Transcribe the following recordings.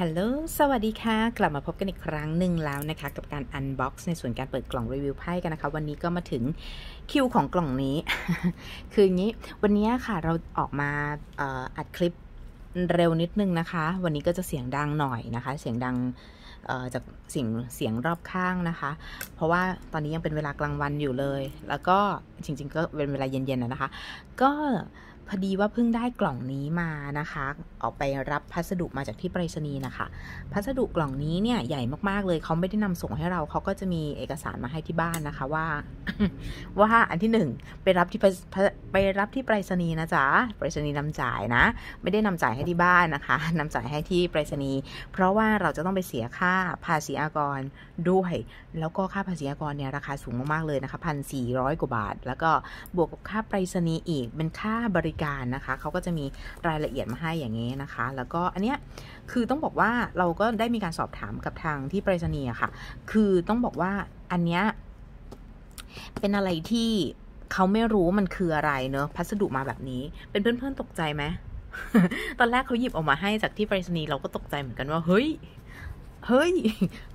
ฮัลโหล สวัสดีค่ะ กลับมาพบกันอีกครั้งหนึ่งแล้วนะคะ กับการอันบ็อกซ์ในส่วนการเปิดกล่องรีวิวไพ่กันนะคะ วันนี้ก็มาถึงคิวของกล่องนี้ คืออย่างนี้ วันนี้ค่ะเราออกมาอัดคลิปเร็วนิดนึงนะคะ วันนี้ก็จะเสียงดังหน่อยนะคะ เสียงดังจากเสียงเสียงรอบข้างนะคะ เพราะว่าตอนนี้ยังเป็นเวลากลางวันอยู่เลย แล้วก็จริง ๆ ก็เป็นเวลาเย็นๆนะคะ ก็ พอดีว่าเพิ่งได้กล่องนี้มานะคะ ออกไปรับพัสดุมาจากที่ไปรษณีย์นะคะ พัสดุกล่องนี้เนี่ยใหญ่มากๆเลยเขาไม่ได้นำส่งให้เราเขาก็จะมีเอกสารมาให้ที่บ้านนะคะว่า ว่าอันที่หนึ่งไปรับที่ไปรับที่ไปรษณีย์นะจ๊ะไปรษณีย์นำจ่ายนะ ไม่ได้นำจ่ายให้ที่บ้านนะคะนำจ่ายให้ที่ไปรษณีย์เพราะว่าเราจะต้องไปเสียค่าภาษีอากรด้วย แล้วก็ค่าภาษีอากรเนี่ยราคาสูงมากๆเลยนะคะพันสี่ร้อยกว่าบาท แล้วก็บวกกับค่าไปรษณีย์อีกเป็นค่าบริการนะคะเขาก็จะมีรายละเอียดมาให้อย่างนี้นะคะ แล้วก็อันเนี้ยคือต้องบอกว่าเราก็ได้มีการสอบถามกับทางที่ไปรษณีย์ค่ะ คือต้องบอกว่าอันเนี้ยเป็นอะไรที่เขาไม่รู้มันคืออะไรเนอะพัสดุมาแบบนี้ เป็นเพื่อนๆตกใจไหมตอนแรกเขาหยิบออกมาให้จากที่ไปรษณีย์เราก็ตกใจเหมือนกันว่าเฮ้ยเฮ้ย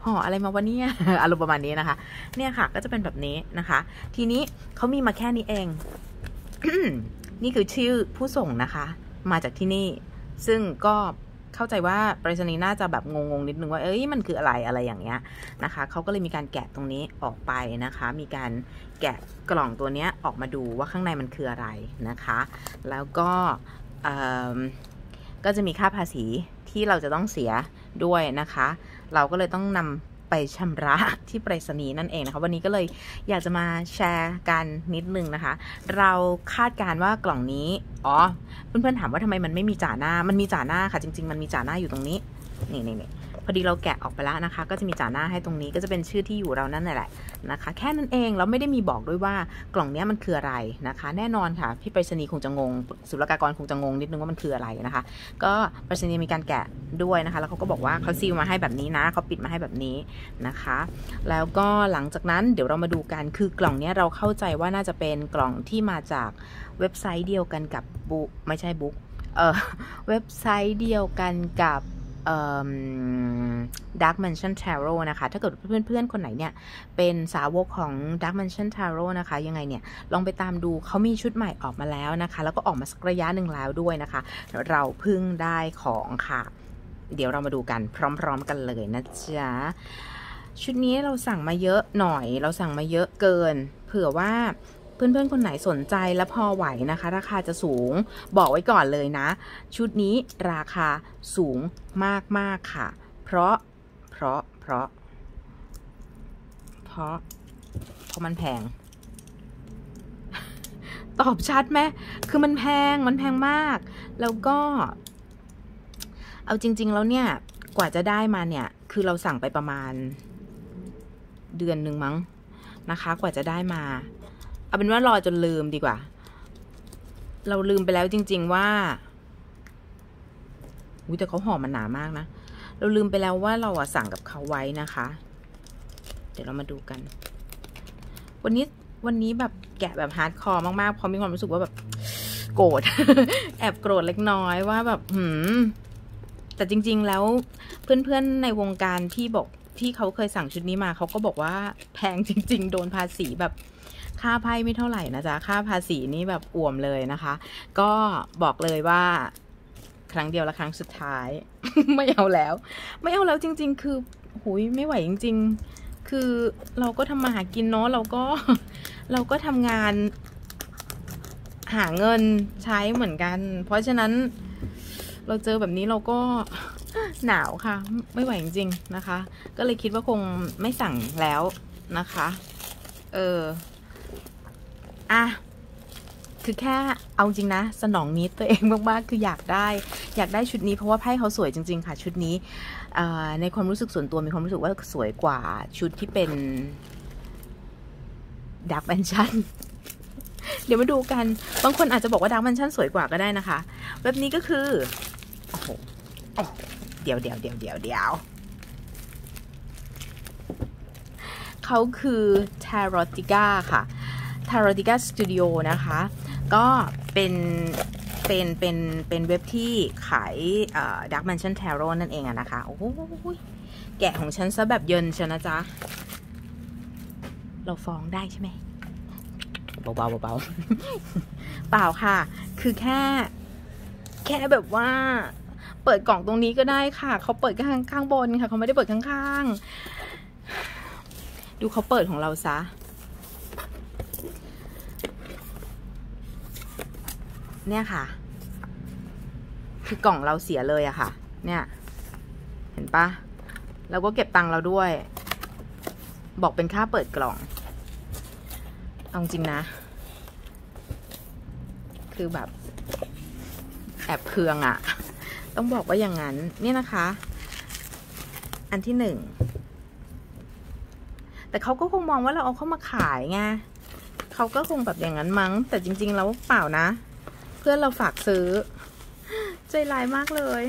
ห่ออะไรมาวะเนี่ยอารมณ์ประมาณนี้นะคะ เนี่ยค่ะ ก็จะเป็นแบบนี้นะคะ ทีนี้เขามีมาแค่นี้เอง นี่คือชื่อผู้ส่งนะคะ มาจากที่นี่ ซึ่งก็เข้าใจว่าไปรษณีย์น่าจะแบบงงๆนิดนึงว่า เอ้ยมันคืออะไรอะไรอย่างเงี้ยนะคะเขาก็เลยมีการแกะตรงนี้ออกไปนะคะ มีการแกะกล่องตัวนี้ออกมาดูว่าข้างในมันคืออะไรนะคะ แล้วก็ก็จะมีค่าภาษีที่เราจะต้องเสียด้วยนะคะ เราก็เลยต้องนำ ไปชำระที่ไปรษณีย์นั่นเองนะคะ วันนี้ก็เลยอยากจะมาแชร์กันนิดนึงนะคะ เราคาดการว่ากล่องนี้ อ๋อ เพื่อนๆถามว่าทำไมมันไม่มีจ่าหน้า มันมีจ่าหน้าค่ะ จริง ๆ มันมีจ่าหน้าอยู่ตรงนี้ นี่นี่นี่ พอดีเราแกะออกไปแล้วนะคะ ก็จะมีจ่าหน้าให้ตรงนี้ก็จะเป็นชื่อที่อยู่เรานั่นแหละนะคะ แค่นั้นเองเราไม่ได้มีบอกด้วยว่ากล่องนี้มันคืออะไรนะคะ แน่นอนค่ะพี่ไปรษณีย์คงจะงงศุลกากรคงจะงงนิดนึงว่ามันคืออะไรนะคะ ก็ไปรษณีย์มีการแกะด้วยนะคะ แล้วเขาก็บอกว่าเขาซีลมาให้แบบนี้นะเขาปิดมาให้แบบนี้นะคะ แล้วก็หลังจากนั้นเดี๋ยวเรามาดูกันคือกล่องนี้เราเข้าใจว่าน่าจะเป็นกล่องที่มาจากเว็บไซต์เดียวกันกับบุ๊ไม่ใช่บุ๊กเออเว็บไซต์เดียวกันกับ Dark Mansion Tarot นะคะ ถ้าเกิดเพื่อนๆ คนไหนเนี่ย เป็นสาวกของ Dark Mansion Tarot นะคะ ยังไงเนี่ย ลองไปตามดูเขามีชุดใหม่ออกมาแล้วนะคะ แล้วก็ออกมาสักระยะหนึ่งแล้วด้วยนะคะ เราเพิ่งได้ของค่ะ เดี๋ยวเรามาดูกันพร้อมๆกันเลยนะจ๊ะ ชุดนี้เราสั่งมาเยอะหน่อย เราสั่งมาเยอะเกิน เผื่อว่า เพื่อนๆ คนไหนสนใจและพอไหวนะคะ ราคาจะสูงบอกไว้ก่อนเลยนะ ชุดนี้ราคาสูงมากๆค่ะ เพราะเพราะเพราะ เพราะเพราะมันแพง ตอบชัดไหมคือมันแพงมันแพงมาก แล้วก็ เอาจริง ๆ แล้วเนี่ยกว่าจะได้มาเนี่ย คือเราสั่งไปประมาณ เดือนหนึ่งมั้งนะคะ กว่าจะได้มา เอาเป็นว่ารอจนลืมดีกว่า เราลืมไปแล้วจริง ๆ ว่าอุ้ยแต่เขาห่อมันหนามากนะ เราลืมไปแล้วว่าเราอะสั่งกับเขาไว้นะคะ เดี๋ยวเรามาดูกัน วันนี้วันนี้แบบแกะแบบ hardcore มากๆเพราะมีความรู้สึกว่าแบบโกรธ แอบโกรธเล็กน้อยว่าแบบหืมแต่จริง ๆ แล้วเพื่อนๆในวงการที่บอกที่เขาเคยสั่งชุดนี้มาเขาก็บอกว่าแพงจริง ๆ โดนภาษีแบบ ค่าไพ่ไม่เท่าไหร่นะจ๊ะ ค่าภาษีนี่แบบอ่วมเลยนะคะ ก็บอกเลยว่าครั้งเดียวและครั้งสุดท้าย ไม่เอาแล้ว ไม่เอาแล้วจริง ๆ คือหุยไม่ไหวจริง ๆ คือเราก็ทำมาหากินเนาะเราก็เราก็ทำงานหาเงินใช้เหมือนกัน เพราะฉะนั้นเราเจอแบบนี้เราก็หนาวค่ะ ไม่ไหวจริง ๆ นะคะ ก็เลยคิดว่าคงไม่สั่งแล้วนะคะ เออ อะคือแค่เอาจริงนะ สนองนิดตัวเองมากๆคืออยากได้ อยากได้ชุดนี้เพราะว่าไพ่เขาสวยจริง ๆ ค่ะ ชุดนี้ในความรู้สึกส่วนตัวมีความรู้สึกว่าสวยกว่าชุดที่เป็นดักแมนชั่นเดี๋ยวมาดูกัน บางคนอาจจะบอกว่าดักแมนชั่นสวยกว่าก็ได้นะคะแบบนี้ก็คือโอ้โหเดี๋ยวเดี๋ยวเดี๋ยวเดี๋ยวเดี๋ยวเขาคือทารอติก้าค่ะ t a r o t i c a Studio นะคะ ก็เป็นเป็นเป็นเป็นเว็บที่ขายดักมันชันแทโร่นั่นเองอะนะคะ โอ้โหแกะของฉันซะแบบเยินเชียวนะจ๊ะ เราฟ้องได้ใช่ไหมเบาๆเบาๆเปล่าค่ะ คือแค่ แค่แบบว่า เปิดกล่องตรงนี้ก็ได้ค่ะ เขาเปิดข้างข้างบนค่ะ เขาไม่ได้เปิดข้างๆ ดูเขาเปิดของเราซะ เนี่ยค่ะ คือกล่องเราเสียเลยอะค่ะ เนี่ย เห็นปะเราก็เก็บตังค์เราด้วย บอกเป็นค่าเปิดกล่องเอาจริงนะ คือแบบ แอบเคืองอะต้องบอกว่าอย่างนั้น เนี่ยนะคะ อันที่หนึ่ง แต่เขาก็คงมองว่าเราเอาเข้ามาขายไงเขาก็คงแบบอย่างนั้นมั้ง แต่จริง ๆ แล้วเปล่านะ พื่อนเราฝากซื้อ ใจร้ายมากเลย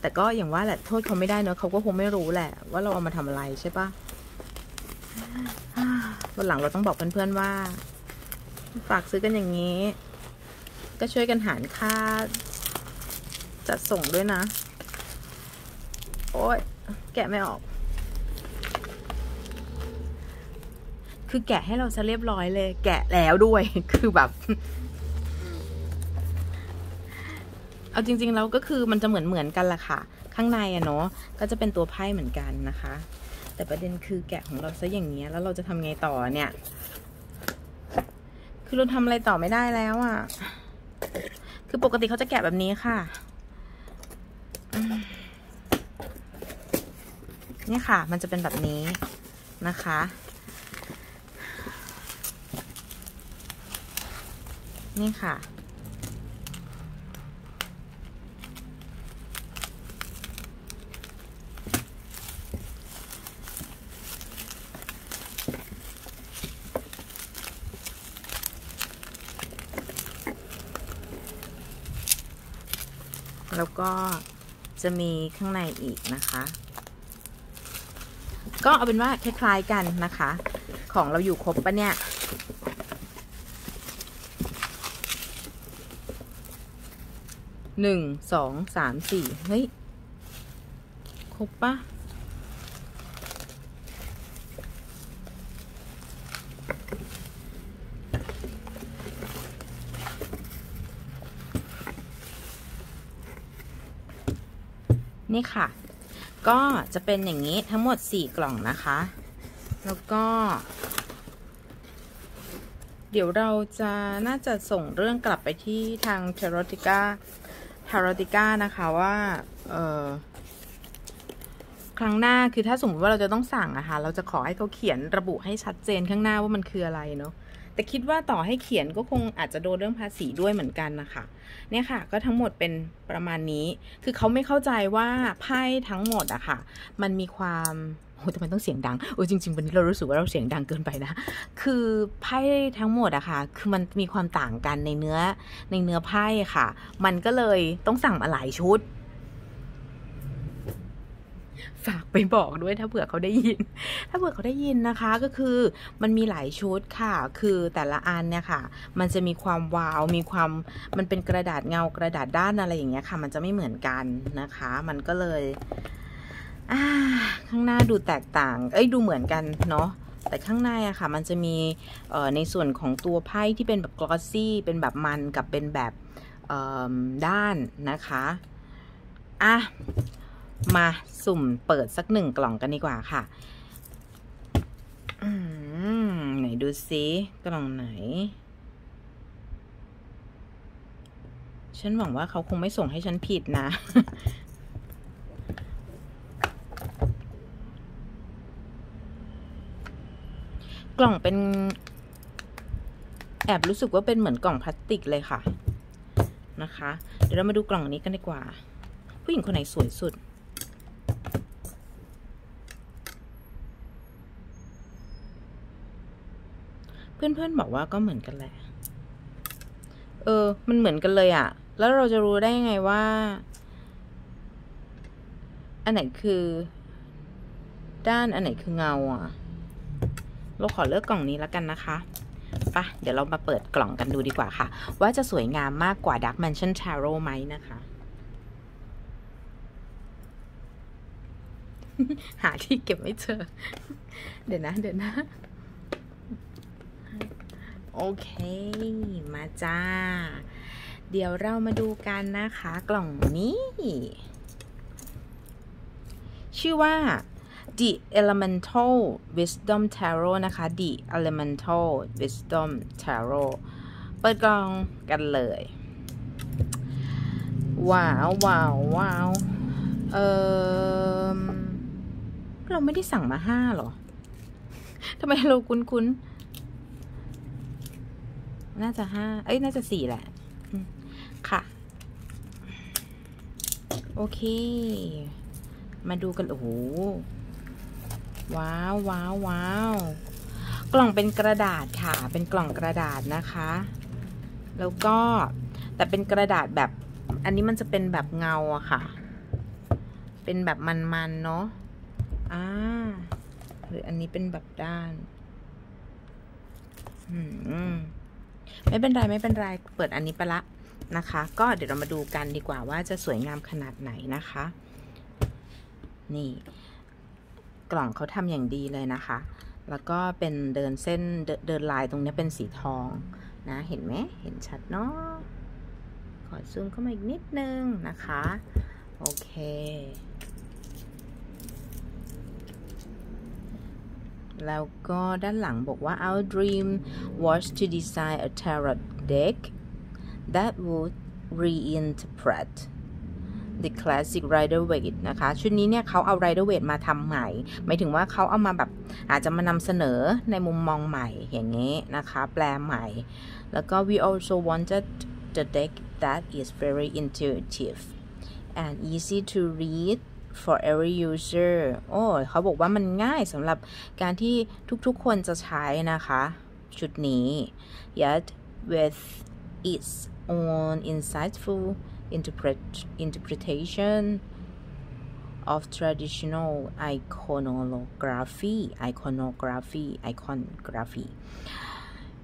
แต่ก็อย่างว่าแหละโทษเขาไม่ได้เนอะเขาก็คงไม่รู้แหละ ว่าเราเอามาทำอะไรใช่ปะวันหลังเราต้องบอกเพื่อนๆว่า ฝากซื้อกันอย่างนี้ ก็ช่วยกันหารค่า จัดส่งด้วยนะ โอ้ยแกะไม่ออก คือแกะให้เราจะเรียบร้อยเลย แกะแล้วด้วย คือแบบ เอาจริงๆแล้วก็คือมันจะเหมือนเหมือนกันละค่ะ ข้างในอะเนาะก็จะเป็นตัวไพ่เหมือนกันนะคะ แต่ประเด็นคือแกะของเราซะอย่างเงี้แล้วเราจะทำไงต่อเนี่ย คือเราทำอะไรต่อไม่ได้แล้วอะคือปกติเขาจะแกะแบบนี้ค่ะนี่ค่ะ มันจะเป็นแบบนี้นะคะ นี่ค่ะ แล้วก็จะมีข้างในอีกนะคะ ก็เอาเป็นว่าคล้าย ๆกันนะคะ ของเราอยู่ครบปะเนี่ยหนึ่งสองสามสี่เฮ้ย ครบปะ นี่ค่ะ ก็จะเป็นอย่างนี้ทั้งหมด 4 กล่องนะคะ แล้วก็ เดี๋ยวเราจะน่าจะส่งเรื่องกลับไปที่ทางเทโรติก้าเทโรติก้านะคะว่าเออครั้งหน้าคือถ้าสมมติว่าเราจะต้องสั่งอะคะเราจะขอให้เขาเขียนระบุให้ชัดเจนข้างหน้าว่ามันคืออะไรเนาะ แต่คิดว่าต่อให้เขียนก็คงอาจจะโดนเรื่องภาษีด้วยเหมือนกันนะคะเนี่ยค่ะ ก็ทั้งหมดเป็นประมาณนี้ คือเขาไม่เข้าใจว่าไพ่ทั้งหมดอะค่ะ มันมีความโอ้ทำไมต้องเสียงดังโอ้จริงๆวันนี้เรารู้สึกว่าเราเสียงดังเกินไปนะ คือไพ่ทั้งหมดอะค่ะ คือมันมีความต่างกันในเนื้อในเนื้อไพ่ค่ะ มันก็เลยต้องสั่งมาหลายชุด ฝากไปบอกด้วยถ้าเผื่อเขาได้ยิน ถ้าเผื่อเขาได้ยินนะคะก็คือมันมีหลายชุดค่ะ คือแต่ละอันเนี่ยค่ะ มันจะมีความวาวมีความมันเป็นกระดาษเงากระดาษด้านอะไรอย่างเงี้ยค่ะ มันจะไม่เหมือนกันนะคะ มันก็เลยข้างหน้าดูแตกต่าง เอ้ยดูเหมือนกันเนาะแต่ข้างในอะค่ะ มันจะมีในส่วนของตัวไพ่ที่เป็นแบบกลอสซี่ เป็นแบบมันกับเป็นแบบด้านนะคะ อะ มาสุ่มเปิดสักหนึ่งกล่องกันดีกว่าค่ะไหนดูซิกล่องไหน ฉันหวังว่าเขาคงไม่ส่งให้ฉันผิดนะ กล่องเป็น แอบรู้สึกว่าเป็นเหมือนกล่องพลาสติกเลยค่ะ นะคะ เดี๋ยวเรามาดูกล่องนี้กันดีกว่า ผู้หญิงคนไหนสวยสุด เพื่อนๆบอกว่าก็เหมือนกันแหละ เออ มันเหมือนกันเลยอะแล้วเราจะรู้ได้ยังไงว่า อันไหนคือ ด้านอันไหนคือเงาอะเราขอเลือกกล่องนี้แล้วกันนะคะปะเดี๋ยวเรามาเปิดกล่องกันดูดีกว่าค่ะ ว่าจะสวยงามมากกว่า Dark Mansion Tarot ไหมนะคะ หาที่เก็บไม่เจอ เดี๋ยวนะ เดี๋ยวนะ โอเค มาจ้า เดี๋ยวเรามาดูกันนะคะ กล่องนี้ ชื่อว่า The Elemental Wisdom Tarot นะคะ The Elemental Wisdom Tarot เปิดกล่องกันเลย ว้าวว้าวว้าวเออเราไม่ได้สั่งมาห้าหรอทำไมเราคุ้นๆ น่าจะห้าเอ้ย น่าจะสี่แหละ ค่ะ โอเค มาดูกัน โอ้โห ว้าวว้าวว้าวกล่องเป็นกระดาษค่ะ เป็นกล่องกระดาษนะคะ แล้วก็แต่เป็นกระดาษแบบ อันนี้มันจะเป็นแบบเงาอะค่ะ เป็นแบบมันๆเนาะอ่าหรืออันนี้เป็นแบบด้าน อืม ไม่เป็นไรไม่เป็นไรเปิดอันนี้ไปละนะคะ ก็เดี๋ยวเรามาดูกันดีกว่าว่าจะสวยงามขนาดไหนนะคะ นี่ กล่องเขาทำอย่างดีเลยนะคะ แล้วก็เป็นเดินเส้นเดเดินลายตรงนี้เป็นสีทองนะ เห็นไหมเห็นชัดเนาะขอซูมเข้ามาอีกนิดนึงนะคะ โอเค แล้วก็ด้านหลังบอกว่า our dream was to design a tarot deck that would reinterpret the classic Rider Waite นะคะ ชุดนี้เนี่ยเขาเอา Rider Waite มาทำใหม่ หมายถึงว่าเขาเอามาแบบอาจจะมานำเสนอในมุมมองใหม่อย่างนี้นะคะ แปลใหม่ แล้วก็ we also wanted the deck that is very intuitive and easy to read for every user โอ้เขาบอกว่ามันง่ายสำหรับการที่ทุกๆคนจะใช้นะคะ ชุดนี้ yet with its own insightful interpret interpretation of traditional iconography iconography iconography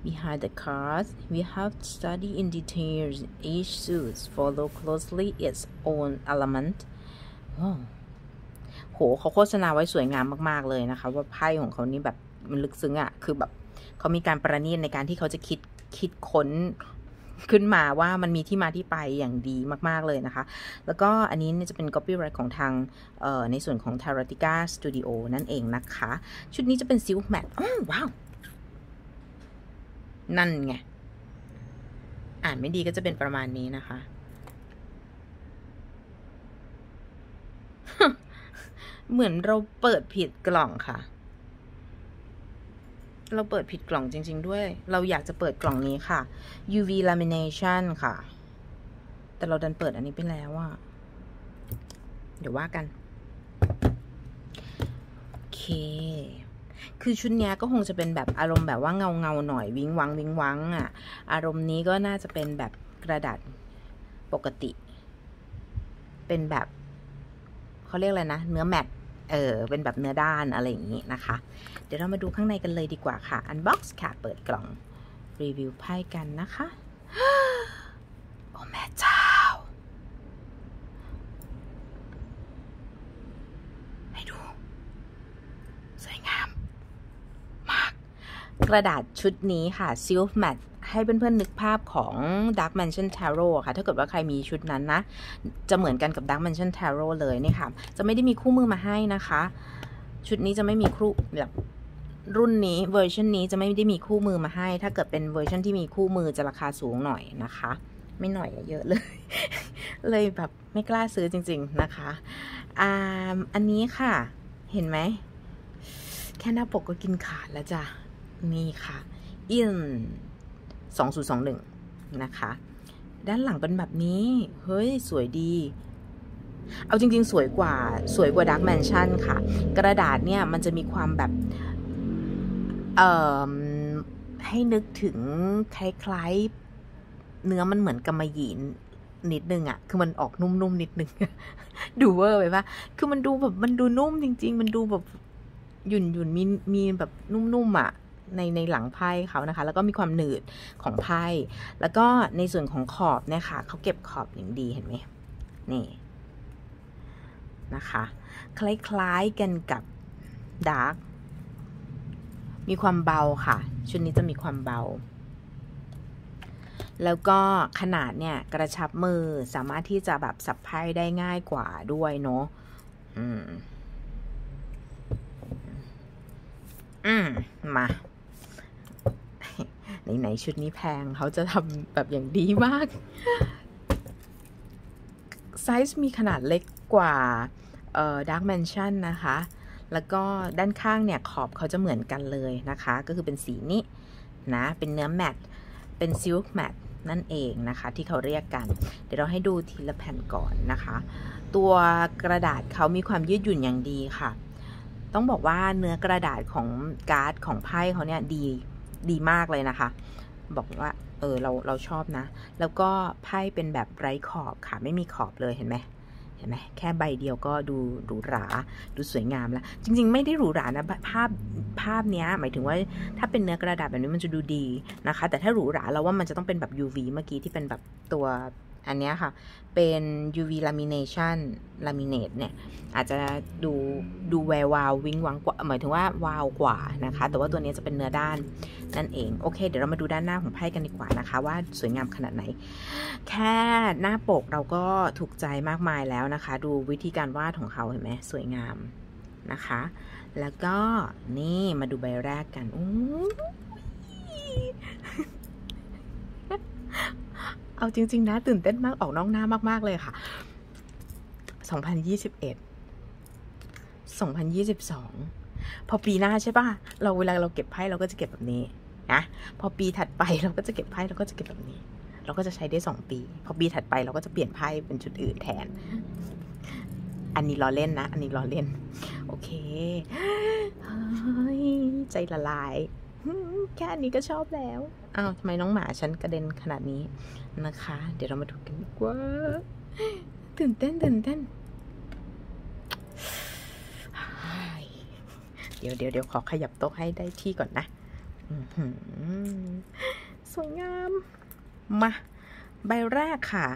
behind the cards we have studied in details each suit follow closely its own element โหเขาโฆษณาไว้สวยงามมาก ๆ เลยนะคะ ว่าไพ่ของเขานี่แบบมันลึกซึ้งอะ่ะ คือแบบเขามีการประณีตในการที่เขาจะคิดคิดค้นขึ้นมาว่ามันมีที่มาที่ไปอย่างดีมาก ๆ เลยนะคะ แล้วก็อันนี้จะเป็น copyright ของทางในส่วนของ t a r a t i c a Studio นั่นเองนะคะ ชุดนี้จะเป็นซิลแมทอ้อว้าว นั่นไง อ่านไม่ดีก็จะเป็นประมาณนี้นะคะ เหมือนเราเปิดผิดกล่องค่ะ เราเปิดผิดกล่องจริง ๆ ด้วย เราอยากจะเปิดกล่องนี้ค่ะ UV lamination ค่ะ แต่เราดันเปิดอันนี้ไปแล้วอะเดี๋ยวว่ากัน โอเค คือชุดนี้ก็คงจะเป็นแบบอารมณ์แบบว่าเงาเงาหน่อยวิงวังวิงวังอะอารมณ์นี้ก็น่าจะเป็นแบบกระดาษปกติ เป็นแบบเขาเรียกอะไรนะ เนื้อแมต เออเป็นแบบเนื้อด้านอะไรอย่างนี้นะคะ เดี๋ยวเรามาดูข้างในกันเลยดีกว่าค่ะ unbox ค่ะ เปิดกล่องรีวิวไพ่กันนะคะ โอ้แม่เจ้า ให้ดู สวยงาม มาก กระดาษชุดนี้ค่ะ Silk Matte ให้เพื่อนๆนึกภาพของ Dark Mansion Tarot ค่ะ ถ้าเกิดว่าใครมีชุดนั้นนะ จะเหมือนกันกับ Dark Mansion Tarot เลยนี่ค่ะ จะไม่ได้มีคู่มือมาให้นะคะ ชุดนี้จะไม่มีคู่แบบรุ่นนี้เวอร์ชันนี้จะไม่ได้มีคู่มือมาให้ ถ้าเกิดเป็นเวอร์ชันที่มีคู่มือจะราคาสูงหน่อยนะคะ ไม่หน่อยเยอะเลย เลยแบบไม่กล้าซื้อจริง ๆนะคะอ่าอันนี้ค่ะ เห็นไหม แค่หน้าปกก็กินขาดแล้วจ้ะ นี่ค่ะ in 2021 นะคะ ด้านหลังเป็นแบบนี้ เฮ้ย สวยดี เอาจริง ๆ สวยกว่าสวยกว่า Dark Mansion ค่ะ กระดาษเนี่ย มันจะมีความแบบ เอ่อ ให้นึกถึงคล้ายๆ เนื้อมันเหมือนกำมะหยี่นิดนึงอะคือมันออกนุ่มๆนิดนึง ดูเวอร์ไปปะคือมันดูแบบมันดูนุ่มจริง ๆ มันดูแบบหยุ่นหยุ่นมีมีแบบนุ่มๆอะ ในในหลังไพ่เขานะคะ แล้วก็มีความหนืดของไพ่แล้วก็ในส่วนของขอบเนี่ยค่ะเขาเก็บขอบอย่างดีเห็นไหมนี่นะคะ คล้ายๆกันกับดาร์กมีความเบาค่ะ ชุดนี้จะมีความเบา แล้วก็ขนาดเนี่ยกระชับมือสามารถที่จะแบบสับไพ่ได้ง่ายกว่าด้วยเนาะอืม อืม มา ไหนๆชุดนี้แพงเขาจะทำแบบอย่างดีมาก ไซส์มีขนาดเล็กกว่าเอ่อ Dark Mansion นะคะ แล้วก็ด้านข้างเนี่ยขอบเขาจะเหมือนกันเลยนะคะ ก็คือเป็นสีนี้นะ เป็นเนื้อ matte เป็น silk matteนั่นเองนะคะที่เขาเรียกกัน เดี๋ยวเราให้ดูทีละแผ่นก่อนนะคะ ตัวกระดาษเขามีความยืดหยุ่นอย่างดีค่ะ ต้องบอกว่าเนื้อกระดาษของการ์ดของไพ่เขาเนี่ยดี ดีมากเลยนะคะ บอกว่า เออเราเราชอบนะ แล้วก็ไพ่เป็นแบบไร้ขอบค่ะ ไม่มีขอบเลยเห็นไหมเห็นไหมแค่ใบเดียวก็ดูหรูหรา ดูสวยงามแล้ว จริง ๆ ไม่ได้หรูหรานะภาพภาพเนี้ยหมายถึงว่าถ้าเป็นเนื้อกระดาษแบบนี้มันจะดูดีนะคะ แต่ถ้าหรูหราเราว่ามันจะต้องเป็นแบบ UV เมื่อกี้ที่เป็นแบบตัว อันนี้ค่ะ เป็น UV lamination laminate เนี่ย อาจจะดูดูแวววาววิงวังกว่า หมายถึงว่าวาวกว่านะคะ แต่ว่าตัวนี้จะเป็นเนื้อด้านนั่นเอง โอเค เดี๋ยวเรามาดูด้านหน้าของไพ่กันดีกว่านะคะ ว่าสวยงามขนาดไหน แค่หน้าปกเราก็ถูกใจมากมายแล้วนะคะ ดูวิธีการวาดของเขาเห็นไหมสวยงามนะคะ แล้วก็นี่มาดูใบแรกกันอู้ เอาจริง ๆ นะ ตื่นเต้นมากออกนอกหน้ามาก ๆ เลยค่ะ 2021 2022 พอปีหน้าใช่ป่ะเราเวลาเราเก็บไพ่เราก็จะเก็บแบบนี้นะพอปีถัดไปเราก็จะเก็บไพ่เราก็จะเก็บแบบนี้ เราก็จะใช้ได้สองปี พอปีถัดไปเราก็จะเปลี่ยนไพ่เป็นชุดอื่นแทน อันนี้ล้อเล่นนะ อันนี้ล้อเล่น โอเคใจละลาย แค่อันนี้ก็ชอบแล้ว อ้าวทำไมน้องหมาฉันกระเด็นขนาดนี้ นะคะ เดี๋ยวเรามาดูกันว่าตื่นเต้นตื่นเต้นเดี๋ยวเดี๋ยวเดี๋ยวขอขยับโต๊ะให้ได้ที่ก่อนนะสวยงาม มา ใบแรกค่ะ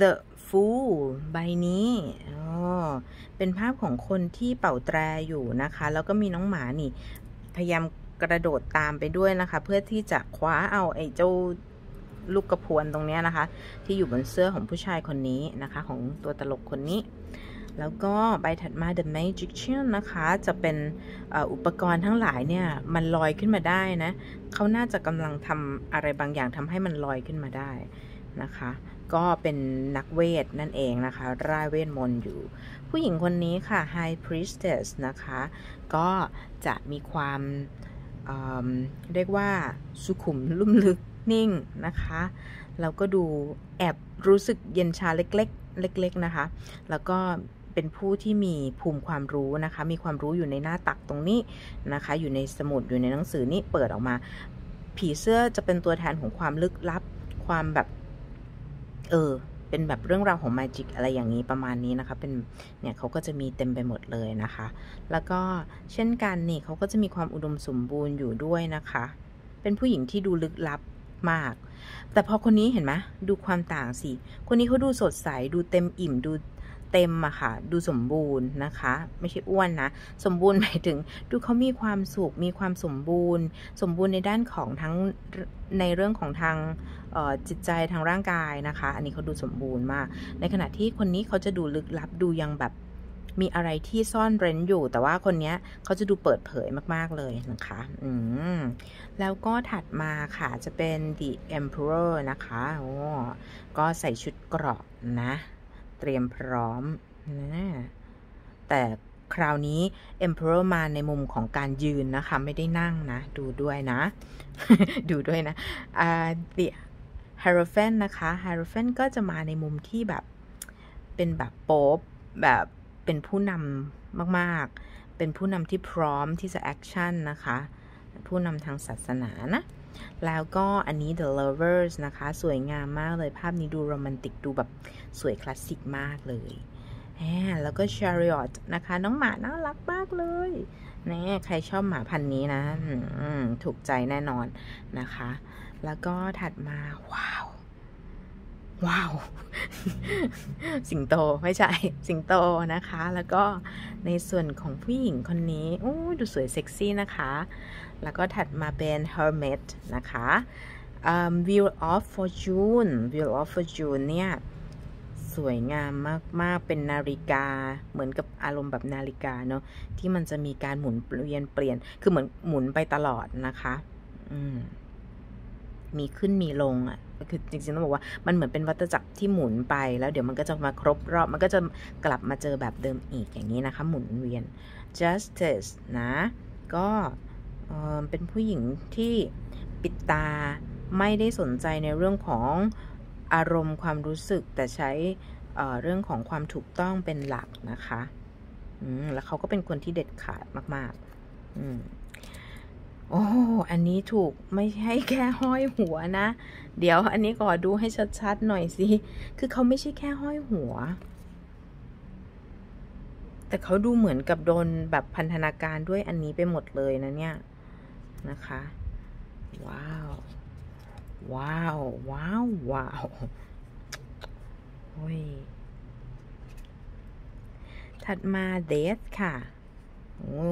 The Fool ใบนี้อ๋อเป็นภาพของคนที่เป่าแตรอยู่นะคะ แล้วก็มีน้องหมานี่ พยายามกระโดดตามไปด้วยนะคะ เพื่อที่จะคว้าเอาไอ้เจ้า ลูกกระพวนตรงนี้นะคะ ที่อยู่บนเสื้อของผู้ชายคนนี้นะคะ ของตัวตลกคนนี้ แล้วก็ใบถัดมา The Magician นะคะ จะเป็นอุปกรณ์ทั้งหลายเนี่ย มันลอยขึ้นมาได้นะ เขาน่าจะกำลังทำอะไรบางอย่างทำให้มันลอยขึ้นมาได้นะคะ ก็เป็นนักเวทนั่นเองนะคะ ร่ายเวทมนต์อยู่ ผู้หญิงคนนี้ค่ะ High Priestess นะคะ ก็จะมีความเรียกว่าสุขุมลุ่มลึก นิ่งนะคะแล้วก็ดูแอบรู้สึกเย็นชาเล็กๆ เล็ก ๆ นะคะ แล้วก็เป็นผู้ที่มีภูมิความรู้นะคะ มีความรู้อยู่ในหน้าตักตรงนี้นะคะ อยู่ในสมุดอยู่ในหนังสือนี้เปิดออกมา ผีเสื้อจะเป็นตัวแทนของความลึกลับ ความแบบ เออ เป็นแบบเรื่องราวของมาจิกอะไรอย่างนี้ประมาณนี้นะคะ เป็นเนี่ยเขาก็จะมีเต็มไปหมดเลยนะคะ แล้วก็เช่นกันนี่เขาก็จะมีความอุดมสมบูรณ์อยู่ด้วยนะคะ เป็นผู้หญิงที่ดูลึกลับ มาก แต่พอคนนี้เห็นไหมดูความต่างสิ คนนี้เขาดูสดใส ดูเต็มอิ่ม ดูเต็มอะค่ะ ดูสมบูรณ์นะคะ ไม่ใช่อ้วนนะ สมบูรณ์หมายถึง ดูเขามีความสุข มีความสมบูรณ์ สมบูรณ์ในด้านของทั้งในเรื่องของทางจิตใจทางร่างกายนะคะ อันนี้เขาดูสมบูรณ์มาก ในขณะที่คนนี้เขาจะดูลึกลับ ดูยังแบบ มีอะไรที่ซ่อนเร้นอยู่ แต่ว่าคนนี้เขาจะดูเปิดเผยมาก ๆ เลยนะคะ อืม แล้วก็ถัดมาค่ะจะเป็น the emperor นะคะโอ้ก็ใส่ชุดเกราะนะ เตรียมพร้อมนะแต่คราวนี้ emperor มาในมุมของการยืนนะคะ ไม่ได้นั่งนะ ดูด้วยนะ ดูด้วยนะอ่า the h e r o p h a n t นะคะ h e r o p h a n t ก็จะมาในมุมที่แบบ เป็นแบบ pope แบบ เป็นผู้นำมากๆ เป็นผู้นำที่พร้อมที่จะ action นะคะ ผู้นำทางศาสนานะ แล้วก็อันนี้ The Lovers นะคะ สวยงามมากเลยภาพนี้ดูโรแมนติกดูแบบสวยคลาสสิกมากเลยแล้วก็ Chariot นะคะ น้องหมาน่ารักมากเลยนี่ใครชอบหมาพันนี้นะถูกใจแน่นอนนะคะ แล้วก็ถัดมา ว้าว ว้าว สิงโตไม่ใช่ สิงโตนะคะ แล้วก็ในส่วนของผู้หญิงคนนี้โอ้ดูสวยเซ็กซี่นะคะ แล้วก็ถัดมาเป็น hermit นะคะ um, wheel of fortune wheel of fortune เนี่ย สวยงามมาก ๆ เป็นนาฬิกาเหมือนกับอารมณ์แบบนาฬิกาเนาะที่มันจะมีการหมุนเปลี่ยนเปลี่ยน คือเหมือนหมุนไปตลอดนะคะ อืมมีขึ้นมีลงอะ่ะ คือจริงๆต้องบอกว่ามันเหมือนเป็นวัฏจักรที่หมุนไป แล้วเดี๋ยวมันก็จะมาครบรอบ มันก็จะกลับมาเจอแบบเดิมอีกอย่างนี้นะคะ หมุนเวียน justice นะ ก็เป็นผู้หญิงที่ปิดตาไม่ได้สนใจในเรื่องของอารมณ์ความรู้สึกแต่ใช้เเรื่องของความถูกต้องเป็นหลักนะคะ แล้วเขาก็เป็นคนที่เด็ดขาดมาก ๆ อืม โอ้อันนี้ถูกไม่ใช่แค่ห้อยหัวนะ เดี๋ยวอันนี้ขอดูให้ชัดๆหน่อยสิ คือเขาไม่ใช่แค่ห้อยหัว แต่เขาดูเหมือนกับโดนแบบพันธนาการด้วยอันนี้ไปหมดเลยนะเนี่ยนะคะ ว้าว ว้าว ว้าว ว้าวโอ้ยถัดมาเดทค่ะ โอ้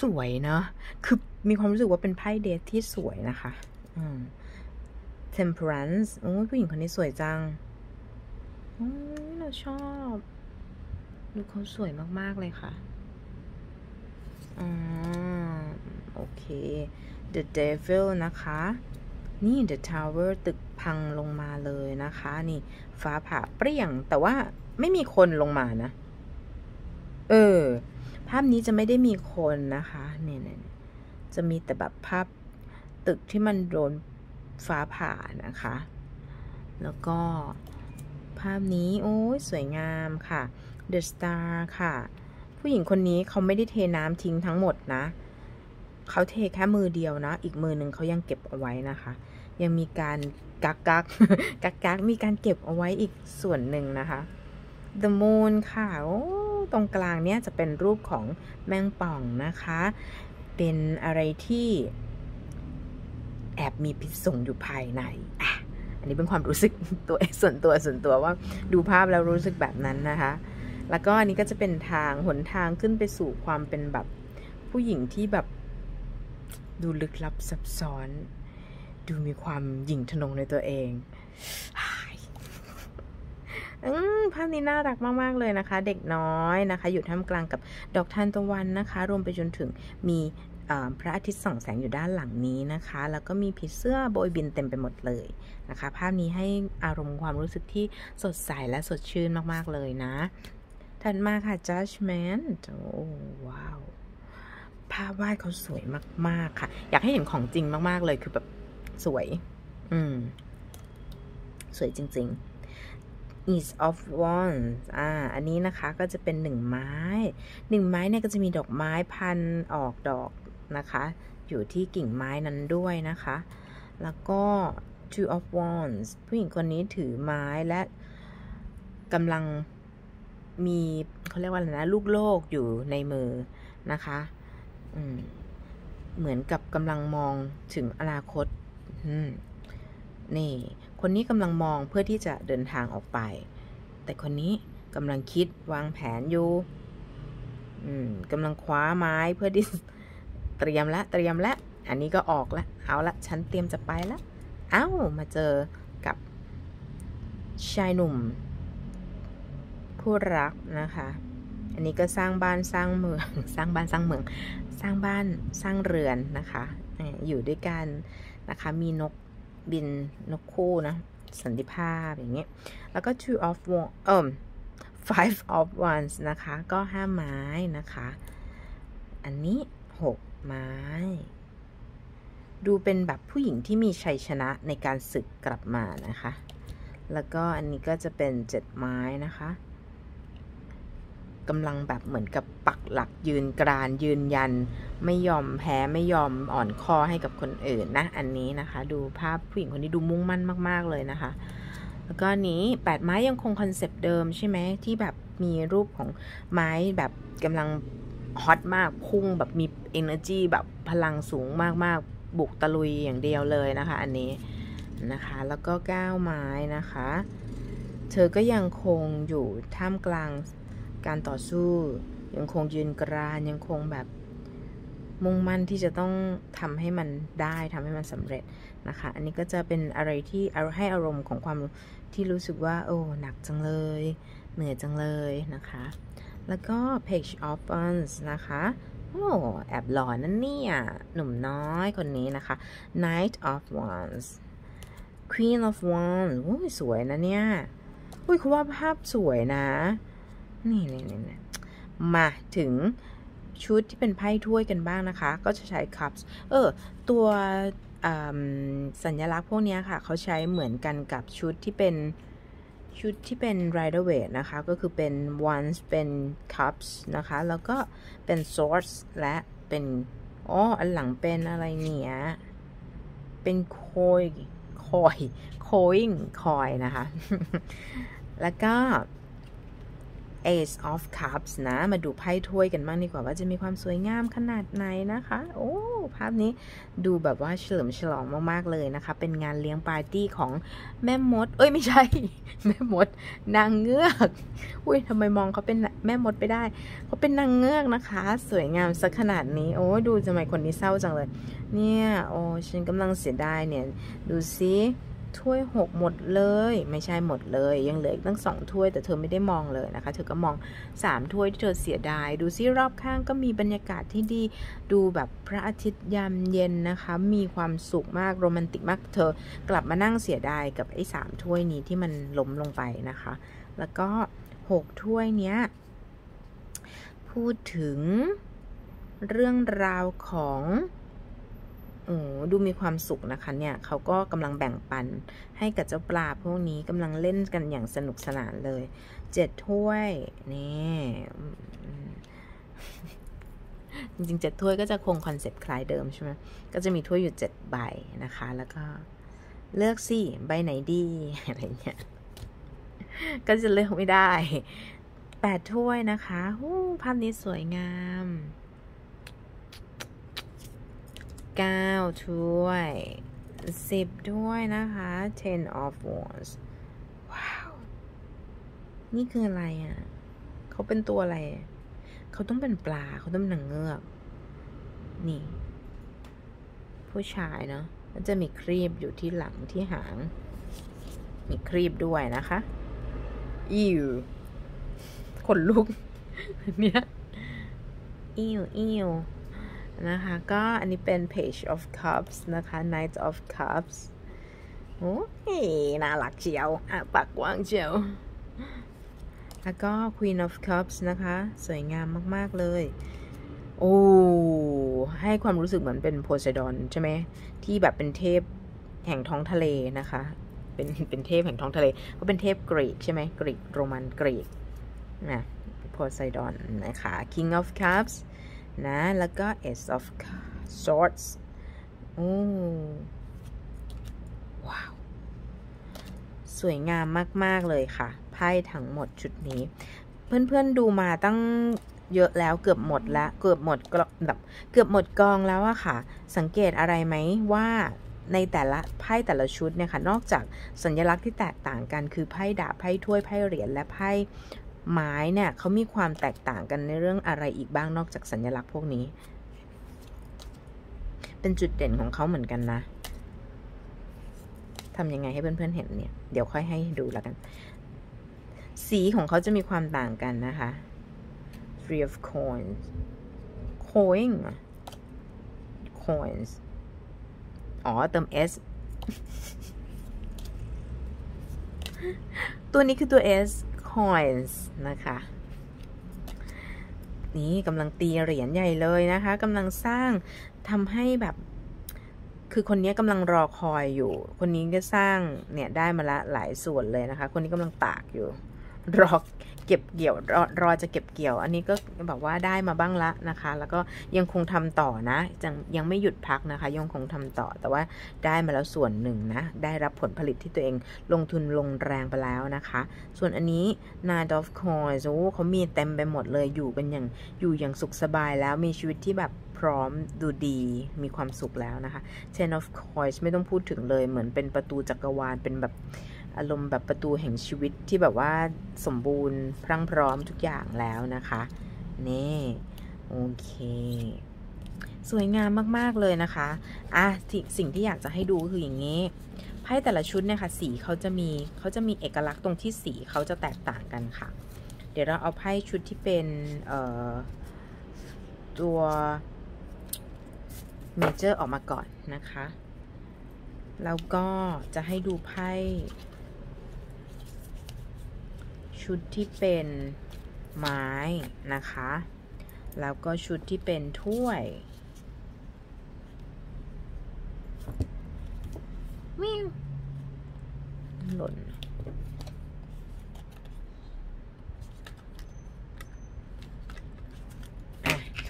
สวยเนาะคือมีความรู้สึกว่าเป็นไพ่เดทที่สวยนะคะอืม temperance โอ้ผู้หญิงคนนี้สวยจังโอ้เราชอบดูเขาสวยมาก ๆ เลยค่ะอืมโอเค The Devil นะคะ นี่ The Tower ตึกพังลงมาเลยนะคะ นี่ ฟ้าผ่าเปรี้ยง แต่ว่าไม่มีคนลงมานะ เออ ภาพนี้จะไม่ได้มีคนนะคะเนี่ยจะมีแต่แบบภาพตึกที่มันโดนฟ้าผ่านะคะ แล้วก็ภาพนี้โอ้ยสวยงามค่ะ The Star ค่ะ ผู้หญิงคนนี้เขาไม่ได้เทน้ำทิ้งทั้งหมดนะ เขาเทแค่มือเดียวนะ อีกมือหนึ่งเขายังเก็บเอาไว้นะคะ ยังมีการกักกักกักกักมีการเก็บเอาไว้อีกส่วนหนึ่งนะคะ The Moon ค่ะ โอ้ ตรงกลางเนี้ยจะเป็นรูปของแมงป่องนะคะ เป็นอะไรที่แอบมีพิษสงอยู่ภายในอะอันนี้เป็นความรู้สึกตัวส่วนตัวส่วนตัวว่าดูภาพแล้วรู้สึกแบบนั้นนะคะ แล้วก็อันนี้ก็จะเป็นทางหนทางขึ้นไปสู่ความเป็นแบบผู้หญิงที่แบบดูลึกลับซับซ้อน ดูมีความหยิ่งทนงในตัวเอง ภาพนี้น่ารักมาก ๆ เลยนะคะ เด็กน้อยนะคะ อยู่ท่ามกลางกับดอกทานตะวันนะคะ รวมไปจนถึงมีพระอาทิตย์ส่องแสงอยู่ด้านหลังนี้นะคะ แล้วก็มีผีเสื้อโบยบินเต็มไปหมดเลยนะคะ ภาพนี้ให้อารมณ์ความรู้สึกที่สดใสและสดชื่นมาก ๆ เลยนะ ถัดมาค่ะ judgment โอ้ว้าวภาพวาดเขาสวยมาก ๆ ค่ะ อยากให้เห็นของจริงมาก ๆ เลยคือแบบสวย อืม สวยจริง ๆ East of Wands อ่า อันนี้นะคะก็จะเป็นหนึ่งไม้หนึ่งไม้เนี่ยก็จะมีดอกไม้พันออกดอกนะคะ อยู่ที่กิ่งไม้นั้นด้วยนะคะ แล้วก็ Two of Wands ผู้หญิงคนนี้ถือไม้และกำลังมีเขาเรียกว่าอะไรนะ ลูกโลกอยู่ในมือนะคะเหมือนกับกำลังมองถึงอนาคตนี่ คนนี้กำลังมองเพื่อที่จะเดินทางออกไป แต่คนนี้กำลังคิดวางแผนอยู่กำลังคว้าไม้เพื่อที่เตรียมละเตรียมละอันนี้ก็ออกละเอาละฉันเตรียมจะไปละเอ้ามาเจอกับชายหนุ่มผู้รักนะคะ อันนี้ก็สร้างบ้านสร้างเมือง สร้างบ้านสร้างเมือง สร้างบ้านสร้างเรือนนะคะ อยู่ด้วยกันนะคะ มีนก บินนกคู่นะ สันติภาพอย่างเงี้ย แล้วก็ two of one เอ่อ five of wands นะคะ ก็ห้าไม้นะคะ อันนี้หกไม้ ดูเป็นแบบผู้หญิงที่มีชัยชนะในการศึกกลับมานะคะ แล้วก็อันนี้ก็จะเป็นเจ็ดไม้นะคะกำลังแบบเหมือนกับปักหลักยืนกรานยืนยัน ไม่ยอมแพ้ไม่ยอมอ่อนคอให้กับคนอื่นนะ อันนี้นะคะ ดูภาพผู้หญิงคนนี้ดูมุ่งมั่นมาก ๆ เลยนะคะ แล้วก็นี้แปดไม้ยังคง concept เดิมใช่ไหมที่แบบมีรูปของไม้แบบกำลัง hot มากพุ่งแบบมี energy แบบพลังสูงมาก ๆ บุกตะลุยอย่างเดียวเลยนะคะ อันนี้นะคะ แล้วก็ก้าวไม้นะคะ เธอก็ยังคงอยู่ท่ามกลางการต่อสู้ ยังคงยืนกรานยังคงแบบ มุ่งมั่นที่จะต้องทำให้มันได้ทำให้มันสำเร็จนะคะ อันนี้ก็จะเป็นอะไรที่ให้อารมณ์ของความที่รู้สึกว่า โอ้หนักจังเลย เหนื่อยจังเลยนะคะ แล้วก็ page of wands นะคะโอ้แอบหล่อนั่นเนี่ยหนุ่มน้อยคนนี้นะคะ knight of wands queen of wands โอ้ยสวยนะเนี่ยอุ้ยคุณว่าภาพสวยนะ นี่นี่นี่มาถึง ชุดที่เป็นไพ่ถ้วยกันบ้างนะคะ ก็จะใช้ cups เออ ตัวสัญลักษณ์พวกนี้ค่ะ เขาใช้เหมือนกันกับชุดที่เป็นชุดที่เป็น rider weight นะคะ ก็คือเป็น ones เป็น cups นะคะ แล้วก็เป็น swords และเป็นอ๋ออันหลังเป็นอะไรเนี่ยเป็น coin coin coin coin นะคะ แล้วก็ Ace of Cups นะ มาดูไพ่ถ้วยกันบ้างดีกว่าว่าจะมีความสวยงามขนาดไหนนะคะ โอ้ ภาพนี้ดูแบบว่าเฉลิมฉลองมาก ๆ เลยนะคะ เป็นงานเลี้ยงปาร์ตี้ของแม่มด เอ้ย ไม่ใช่ แม่มด นางเงือก อุ้ยทำไมมองเขาเป็นแม่มดไปได้ เขาเป็นนางเงือกนะคะ สวยงามสักขนาดนี้ โอ้ ดูทำไมคนนี้เศร้าจังเลย เนี่ย โอ้ ฉันกำลังเสียดายเนี่ย ดูซิ ถ้วยหกหมดเลย ไม่ใช่หมดเลย ยังเหลืออีกตั้งสองถ้วยแต่เธอไม่ได้มองเลยนะคะ เธอก็มองสามถ้วยที่เธอเสียดาย ดูซิรอบข้างก็มีบรรยากาศที่ดี ดูแบบพระอาทิตย์ยามเย็นนะคะ มีความสุขมากโรแมนติกมาก เธอกลับมานั่งเสียดายกับไอ้สามถ้วยนี้ที่มันล้มลงไปนะคะ แล้วก็หกถ้วยเนี้ยพูดถึงเรื่องราวของ โอ้ดูมีความสุขนะคะเนี่ยเขาก็กำลังแบ่งปันให้กับเจ้าปลาพวกนี้กำลังเล่นกันอย่างสนุกสนานเลยเจ็ดถ้วยนี่จริงๆเจ็ดถ้วยก็จะคง concept คล้ายเดิมใช่ไหมก็จะมีถ้วยอยู่เจ็ดใบนะคะ แล้วก็เลือกสิใบไหนดีอะไรเงี้ยก็จะเลือกไม่ได้แปดถ้วยนะคะภาพนี้สวยงาม 9 ถ้วย 10 ถ้วยนะคะ ten of wands ว้าว นี่คืออะไรอะ เขาเป็นตัวอะไร เขาต้องเป็นปลา เขาต้องเป็นหนังเงือก นี่ ผู้ชายเนาะมันจะมีครีบอยู่ที่หลังที่หาง มีครีบด้วยนะคะอิวขนลุกเนี่ยอิวอิว นะคะ ก็อันนี้เป็น page of cups นะคะ knight of cups โอ้ยน่ารักเจียวอะปากกว้างเจียว แล้วก็ queen of cups นะคะ สวยงามมาก ๆ เลย โอ้ ให้ความรู้สึกเหมือนเป็นโพไซดอนใช่ไหม ที่แบบเป็นเทพแห่งท้องทะเลนะคะ เป็นเป็นเทพแห่งท้องทะเล ก็เป็นเทพกรีกใช่ไหมกรีกโรมันกรีกนะโพไซดอนนะคะ king of cups นะ แล้วก็ Ace of Swords โอ้ว้าว สวยงามมาก ๆ เลยค่ะ ไพ่ทั้งหมดชุดนี้ เพื่อน ๆ ดูมาตั้งเยอะแล้วเกือบหมดแล้วเกือบหมดแบบเกือบหมดกองแล้วอะค่ะ สังเกตอะไรไหมว่าในแต่ละไพ่แต่ละชุดเนี่ยค่ะนอกจากสัญลักษณ์ที่แตกต่างกันคือไพ่ดาบไพ่ถ้วยไพ่เหรียญและไพ่ ไม้เนี่ยเขามีความแตกต่างกันในเรื่องอะไรอีกบ้างนอกจากสัญลักษณ์พวกนี้ เป็นจุดเด่นของเขาเหมือนกันนะทำยังไงให้เพื่อนๆเห็นเนี่ย เดี๋ยวค่อยให้ดูแล้วกัน สีของเขาจะมีความต่างกันนะคะ three of coins coin coins อ๋อ เติม s ตัวนี้คือตัว s coins นะคะ นี่กำลังตีเหรียญใหญ่เลยนะคะกำลังสร้างทำให้แบบ คือคนนี้กำลังรอคอยอยู่ คนนี้ก็สร้างเนี่ยได้มาละหลายส่วนเลยนะคะ คนนี้กำลังตากอยู่ รอ เก็บเกี่ยวรอรอจะเก็บเกี่ยว อันนี้ก็แบบว่าได้มาบ้างละนะคะ แล้วก็ยังคงทำต่อนะยังยังไม่หยุดพักนะคะ ยังคงทำต่อแต่ว่าได้มาแล้วส่วนหนึ่งนะได้รับผลผลิตที่ตัวเองลงทุนลงแรงไปแล้วนะคะ ส่วนอันนี้ Nine of Coins โอ้เขามีเต็มไปหมดเลยอยู่กันอย่างอยู่อย่างสุขสบายแล้วมีชีวิตที่แบบพร้อมดูดีมีความสุขแล้วนะคะ Ten of Coins ไม่ต้องพูดถึงเลยเหมือนเป็นประตูจักรวาลเป็นแบบ อารมณ์แบบประตูแห่งชีวิตที่แบบว่าสมบูรณ์พรั่งพร้อมทุกอย่างแล้วนะคะ นี่โอเค สวยงามมากๆเลยนะคะอะสิ่งที่อยากจะให้ดูคืออย่างนี้ไพ่แต่ละชุดเนี่ยค่ะสีเขาจะมีเขาจะมีเอกลักษณ์ตรงที่สีเขาจะแตกต่างกันค่ะ เดี๋ยวเราเอาไพ่ชุดที่เป็นตัวเมเจอร์ออกมาก่อนนะคะ แล้วก็จะให้ดูไพ่ ชุดที่เป็นไม้นะคะ แล้วก็ชุดที่เป็นถ้วยวิวหล่น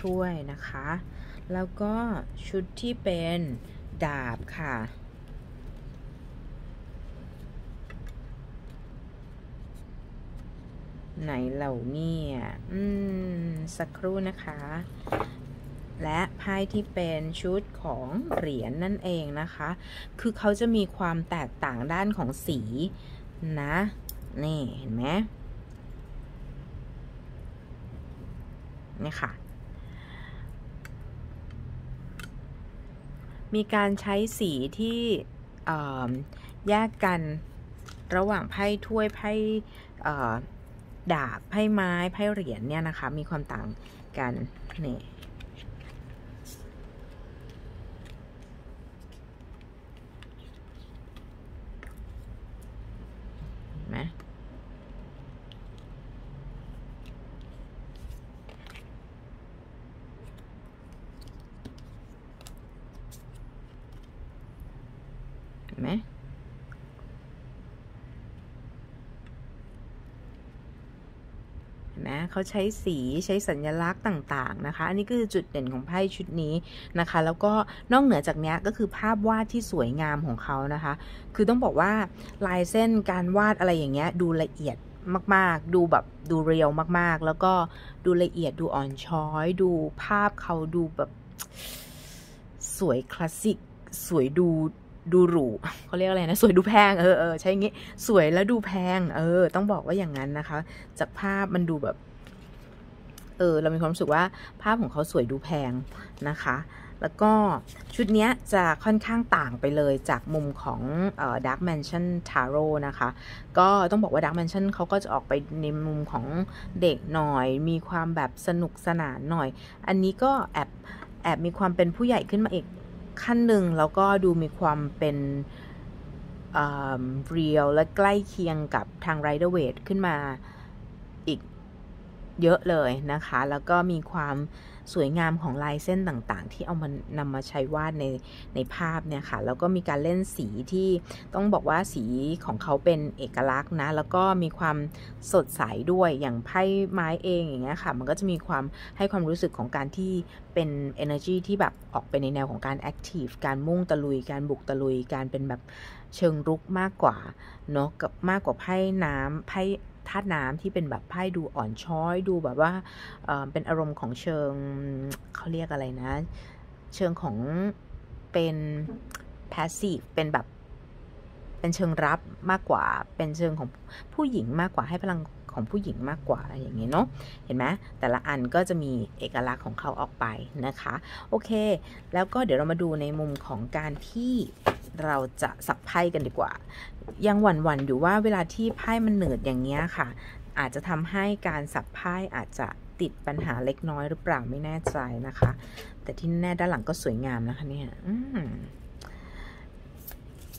ถ้วยนะคะ แล้วก็ชุดที่เป็นดาบค่ะ ไหนเหล่านี่อืม สักครู่นะคะ และไพ่ที่เป็นชุดของเหรียญนนั่นเองนะคะ คือเขาจะมีความแตกต่างด้านของสีนะ นี่เห็นไหมนี่ค่ะมีการใช้สีที่แยกกันระหว่างไพ่ถ้วยไพ่ ดาบไพ่ไม้ไพ่เหรียญเนี่ยนะคะ มีความต่างกันนี่ไหมไหมนะ เขาใช้สีใช้สัญลักษณ์ต่างๆนะคะ อันนี้ก็คือจุดเด่นของไพ่ชุดนี้นะคะ แล้วก็นอกเหนือจากนี้ก็คือภาพวาดที่สวยงามของเขานะคะ คือต้องบอกว่าลายเส้นการวาดอะไรอย่างเงี้ยดูละเอียดมากๆ ดูแบบดูเรียวมากๆ แล้วก็ดูละเอียดดูอ่อนช้อย ดูภาพเขาดูแบบสวยคลาสสิก สวยดูดูหรูเขาเรียกอะไรนะ สวยดูแพงเออเออใช่งี้ สวยแล้วดูแพง เออ ต้องบอกว่าอย่างนั้นนะคะ จากภาพมันดูแบบ เออเรามีความรู้สึกว่าภาพของเขาสวยดูแพงนะคะ แล้วก็ชุดนี้จะค่อนข้างต่างไปเลยจากมุมของออ Dark Mansion Tarot นะคะ ก็ต้องบอกว่า Dark Mansion เขาก็จะออกไปในมุมของเด็กหน่อย มีความแบบสนุกสนานหน่อย อันนี้ก็แอบแอบมีความเป็นผู้ใหญ่ขึ้นมาอีกขั้นหนึ่งแล้วก็ดูมีความเป็นเรียลและใกล้เคียงกับทางไรเดอร์เวทขึ้นมา เยอะเลยนะคะ แล้วก็มีความสวยงามของลายเส้นต่างๆ ที่เอามานำมาใช้วาดในในภาพเนี่ยค่ะ แล้วก็มีการเล่นสีที่ต้องบอกว่าสีของเขาเป็นเอกลักษณ์นะ แล้วก็มีความสดใสด้วยอย่างไพ่ไม้เองอย่างเงี้ยค่ะ มันก็จะมีความให้ความรู้สึกของการที่เป็น energy ที่แบบออกไปในแนวของการ active การมุ่งตะลุย การบุกตะลุย การเป็นแบบเชิงรุกมากกว่าเนาะกับมากกว่าไพ่น้ำไพ่ ธาตุน้ำที่เป็นแบบไพ่ดูอ่อนช้อย ดูแบบว่าเเป็นอารมณ์ของเชิงเขาเรียกอะไรนะ เชิงของเป็น passive เป็นแบบเป็นเชิงรับมากกว่า เป็นเชิงของผู้หญิงมากกว่าให้พลังของผู้หญิงมากกว่าอย่างเงี้เนาะเห็นไหมแต่ละอันก็จะมีเอกลักษณ์ของเขาออกไปนะคะ โอเค แล้วก็เดี๋ยวเรามาดูในมุมของการที่ เราจะสับไพ่กันดีกว่า ยังหวั่นๆอยู่ว่าเวลาที่ไพ่มันเหนืดอย่างเงี้ยค่ะ อาจจะทำให้การสับไพ่อาจจะติดปัญหาเล็กน้อยหรือเปล่าไม่แน่ใจนะคะ แต่ที่แน่ด้านหลังก็สวยงามนะคะเนี่ย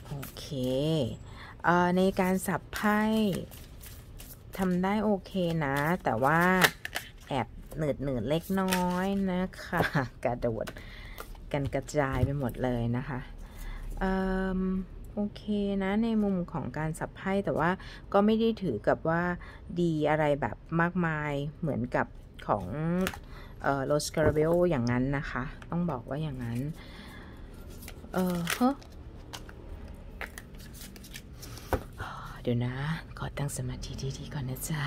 โอเคเอ่อในการสับไพ่ทำได้โอเคนะ แต่ว่าแอบเหนืดเหนืดเล็กน้อยนะคะ กระโดดกันกระจายไปหมดเลยนะคะ โอเคนะในมุมของการสับไพ่แต่ว่าก็ไม่ได้ถือกับว่าดีอะไรแบบมากมายเหมือนกับของโรสคาราเบลอย่างนั้นนะคะ ต้องบอกว่าอย่างนั้น เออเฮ้เดี๋ยวนะ ขอตั้งสมาธิดีๆก่อนนะจ๊ะ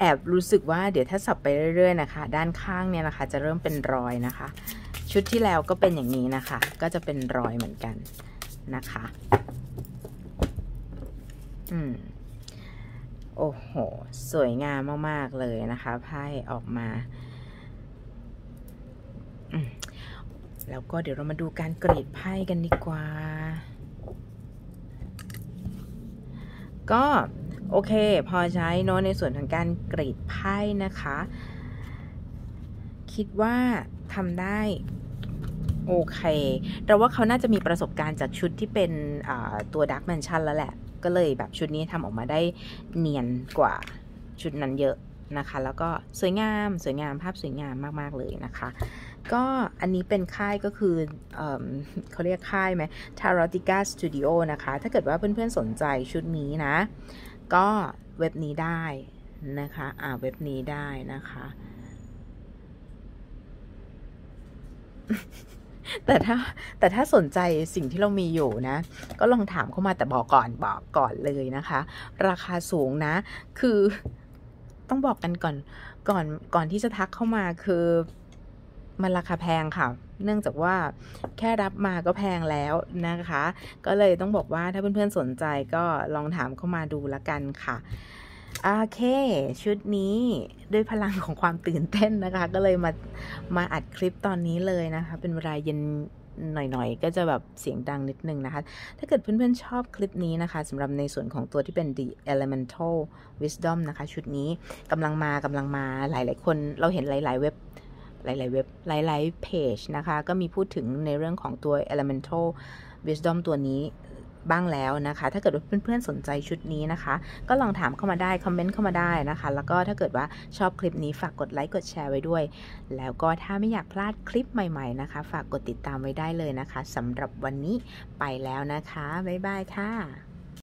แอบรู้สึกว่าเดี๋ยวถ้าสับไปเรื่อยๆนะคะ ด้านข้างเนี่ยนะคะ จะเริ่มเป็นรอยนะคะ ชุดที่แล้วก็เป็นอย่างนี้นะคะ ก็จะเป็นรอยเหมือนกันนะคะ อืมโอ้โห สวยงามมาก ๆ เลยนะคะไพ่ออกมา แล้วก็เดี๋ยวเรามาดูการกรีดไพ่กันดีกว่า ก็ โอเค พอใช้เนาะในส่วนของการกรีดไพ่นะคะ คิดว่าทำได้โอเคเราว่าเขาน่าจะมีประสบการณ์จากชุดที่เป็นตัวดักแมนชั่นแล้วแหละ ก็เลยแบบชุดนี้ทำออกมาได้เนียนกว่าชุดนั้นเยอะนะคะ แล้วก็สวยงามสวยงามภาพสวยงามมาก ๆ เลยนะคะ ก็อันนี้เป็นค่ายก็คือเอเขาเรียกค่ายไหม Tarotica Studio นะคะ ถ้าเกิดว่าเพื่อน ๆ สนใจชุดนี้นะ ก็เว็บนี้ได้นะคะ อ่า เว็บนี้ได้นะคะ แต่ถ้าแต่ถ้าสนใจสิ่งที่เรามีอยู่นะ ก็ลองถามเข้ามาแต่บอกก่อนบอกก่อนเลยนะคะ ราคาสูงนะ คือต้องบอกกันก่อนก่อนก่อนที่จะทักเข้ามาคือ มันราคาแพงค่ะ เนื่องจากว่าแค่รับมาก็แพงแล้วนะคะ ก็เลยต้องบอกว่าถ้าเพื่อนๆสนใจก็ลองถามเข้ามาดูละกันค่ะโอเค ชุดนี้ด้วยพลังของความตื่นเต้นนะคะ ก็เลยมามาอัดคลิปตอนนี้เลยนะคะ เป็นเวลาเย็นหน่อยๆ ก็จะแบบเสียงดังนิดนึงนะคะ ถ้าเกิดเพื่อนๆชอบคลิปนี้นะคะสำหรับในส่วนของตัวที่เป็น The Elemental Wisdom นะคะ ชุดนี้กำลังมากำลังมาหลายๆคนเราเห็นหลายๆเว็บ หลายๆเว็บหลายๆเพจนะคะ ก็มีพูดถึงในเรื่องของตัว elemental wisdom ตัวนี้บ้างแล้วนะคะ ถ้าเกิดว่าเพื่อนๆสนใจชุดนี้นะคะ ก็ลองถามเข้ามาได้ คอมเมนต์เข้ามาได้นะคะ แล้วก็ถ้าเกิดว่าชอบคลิปนี้ฝากกดไลค์กดแชร์ไว้ด้วย แล้วก็ถ้าไม่อยากพลาดคลิปใหม่ๆนะคะ ฝากกดติดตามไว้ได้เลยนะคะสำหรับวันนี้ไปแล้วนะคะ บ๊ายบายค่ะ